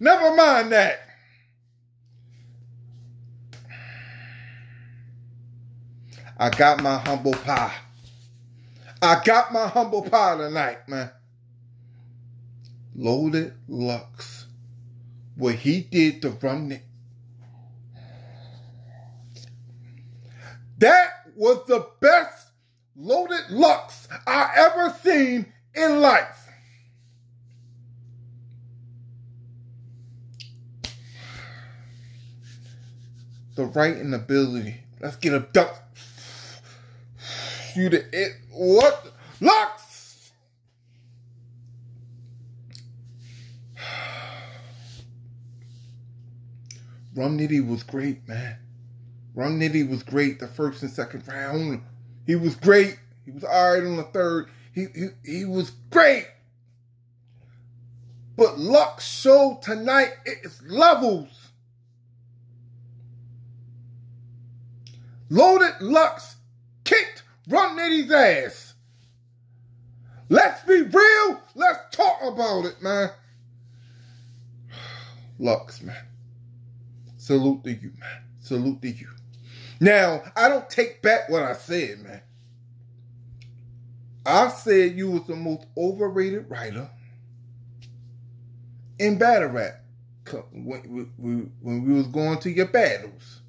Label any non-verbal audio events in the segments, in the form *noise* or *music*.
Never mind that. I got my humble pie. I got my humble pie tonight, man. Loaded Lux. What he did to run it. That was the best Loaded Lux I ever seen in life. The right and ability. Let's get a duck. You the it. What? Lux! Rum Nitty was great, man. Rum Nitty was great the first and second round. He was great. He was all right on the third. He, he, he was great. But Lux showed tonight it's levels. Loaded Lux kicked Rum Nitty's ass. Let's be real. Let's talk about it, man. *sighs* Lux, man. Salute to you, man. Salute to you. Now, I don't take back what I said, man. I said you was the most overrated writer in battle rap when, when we was going to your battles.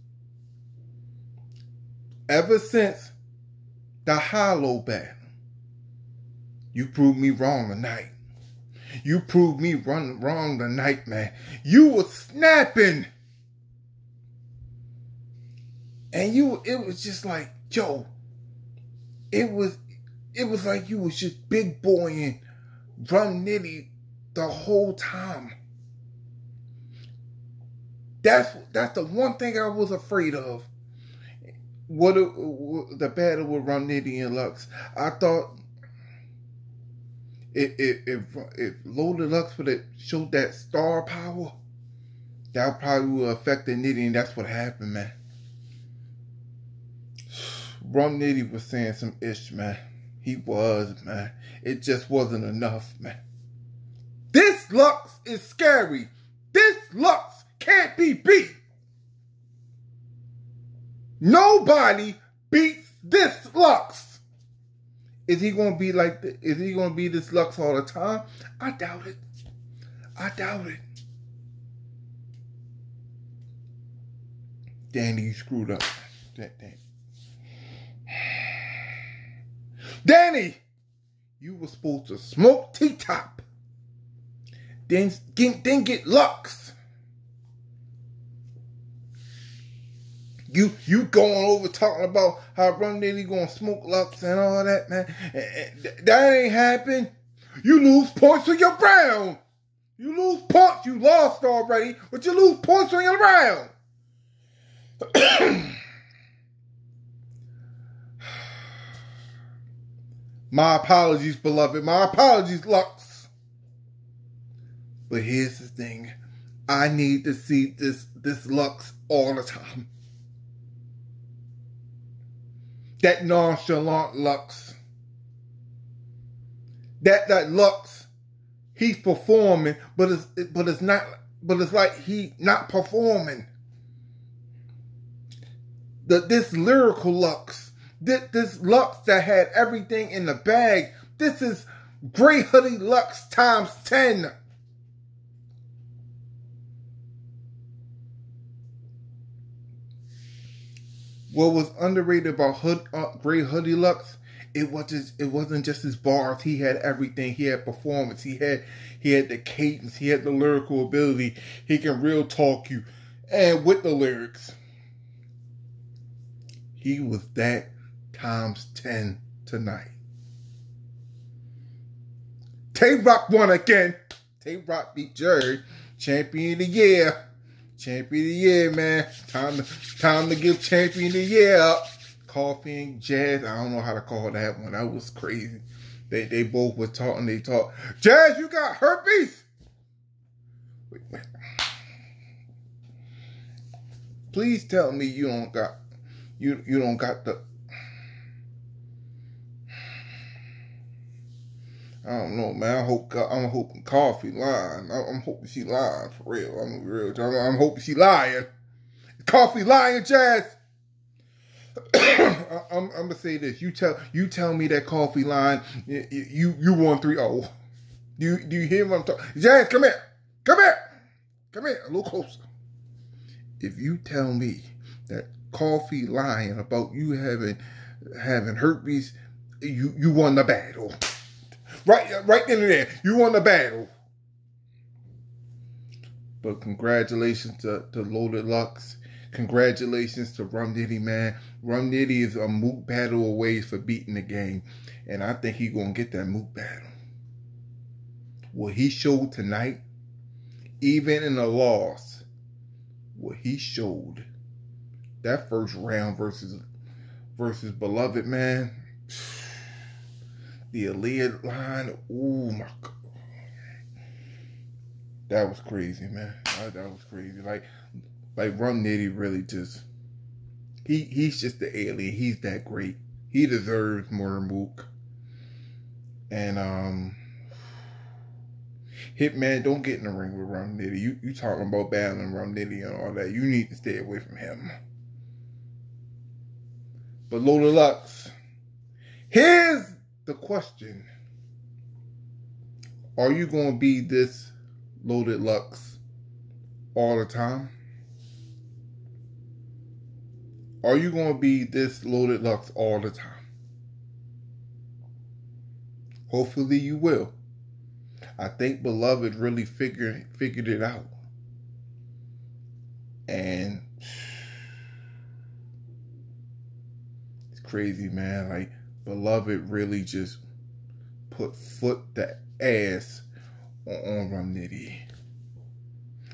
Ever since the Hollow battle, you proved me wrong tonight. You proved me run wrong tonight, man. You was snapping. And you it was just like, yo, it was it was like you was just big boying Rum Nitty the whole time. That's that's the one thing I was afraid of. What, uh, what the battle with Rum Nitty and Lux. I thought if if if, if Loaded Lux would have showed that star power, that probably would affect the Nitty, and that's what happened, man. *sighs* Rum Nitty was saying some ish, man. He was, man. It just wasn't enough, man. This Lux is scary. This Lux can't be beat. Nobody beats this Lux. Is he gonna be like? The, is he gonna be this Lux all the time? I doubt it. I doubt it. Danny, you screwed up. Danny. Danny, you were supposed to smoke T-Top. Then, then get Lux. You you going over talking about how Rum Nitty gonna smoke Lux and all that, man. That ain't happen. You lose points on your round. You lose points. You lost already, but you lose points on your round. *clears throat* My apologies, beloved. My apologies, Lux. But here's the thing. I need to see this this Lux all the time. That nonchalant Lux. That that Lux, he's performing, but it's but it's not but it's like he not performing. The this lyrical Lux this, this Lux that had everything in the bag. This is Grey Hoodie Lux times 10. What was underrated about Hood, uh, Grey Hoodie Lux? It wasn't. It wasn't just his bars. He had everything. He had performance. He had. He had the cadence. He had the lyrical ability. He can real talk you, and with the lyrics, he was that times 10 tonight. Tay Roc won again. Tay Roc beat Jerry. Champion of the year. Champion of the year, man. Time to time to give champion of the year up. Coffee and Jazz. I don't know how to call that one. That was crazy. They they both were talking. They talk. Jazz, you got herpes. Wait, wait. Please tell me you don't got you you don't got the I don't know, man. I hope I'm hoping Coffee lying. I'm hoping she lying for real. I'm real. I'm, hoping she lying. Coffee lying, Jazz. *coughs* I'm, I'm, gonna say this. You tell you tell me that coffee line. You you, you won three zero. Oh. Do you do you hear what I'm talking? Jazz, come here, come here, come here, a little closer. If you tell me that coffee lying about you having having herpes, you you won the battle. Right, right in there, you won the battle. But congratulations to, to Loaded Lux. Congratulations to Rum Nitty, man. Rum Nitty is a Mook battle away for beating the game. And I think he's going to get that Mook battle. What he showed tonight, even in a loss, what he showed, that first round versus versus Beloved, man, the Aaliyah line. Oh my god. That was crazy, man. That, was crazy. Like like Rum Nitty really just he he's just the alien. He's that great. He deserves more Mook. And um Hitman, don't get in the ring with Rum Nitty. You you talking about battling Rum Nitty and all that. You need to stay away from him. But Lola Lux, here's the question. Are you going to be this loaded Lux all the time? Are you going to be this loaded Lux all the time? Hopefully you will. I think Beloved really figured figured it out. And *sighs* it's crazy, man. Like Beloved really just put foot the ass on, on.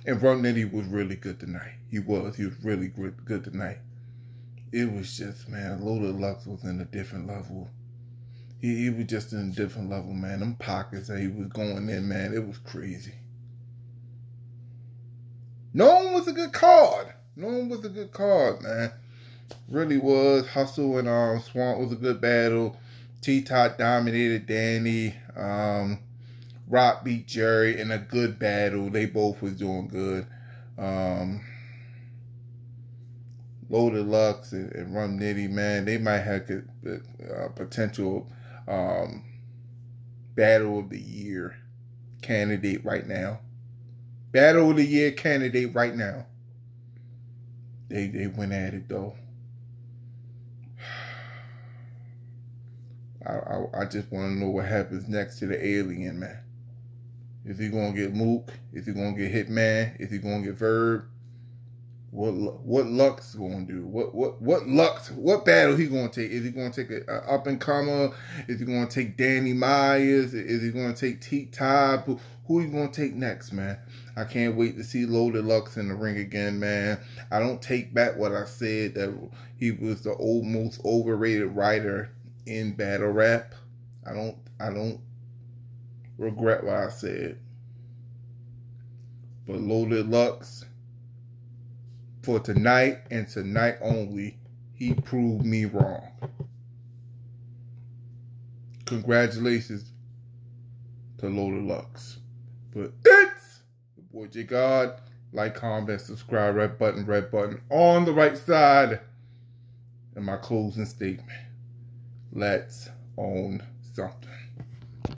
And Rum Nitty was really good tonight. He was. He was really good, tonight. It was just, man, Loaded Lux was in a different level. He, he was just in a different level, man. Them pockets that he was going in, man, it was crazy. No one was a good card. No one was a good card, man really was. Hustle and um, Swamp was a good battle. T Top dominated Danny. Um, Rock beat Jerry in a good battle. They both was doing good. Um, Loaded Lux and, and Rum Nitty, man, they might have a, uh, potential um, battle of the year candidate right now. Battle of the year candidate right now. They they went at it though. I, I, I just want to know what happens next to the alien, man. Is he gonna get Mook? Is he gonna get Hitman? Is he gonna get Verb? What what Lux gonna do? What what what Lux? What battle he gonna take? Is he gonna take a, up and comer? Is he gonna take Danny Myers? Is he gonna take T Top? Who, who he gonna take next, man? I can't wait to see Loaded Lux in the ring again, man. I don't take back what I said that he was the old most overrated writer in battle rap. I don't I don't regret what I said. But Loaded Lux for tonight and tonight only, he proved me wrong. Congratulations to Loaded Lux. But it's the boy J Gard. Like, comment, subscribe, red button, red button on the right side. And my closing statement let's own something.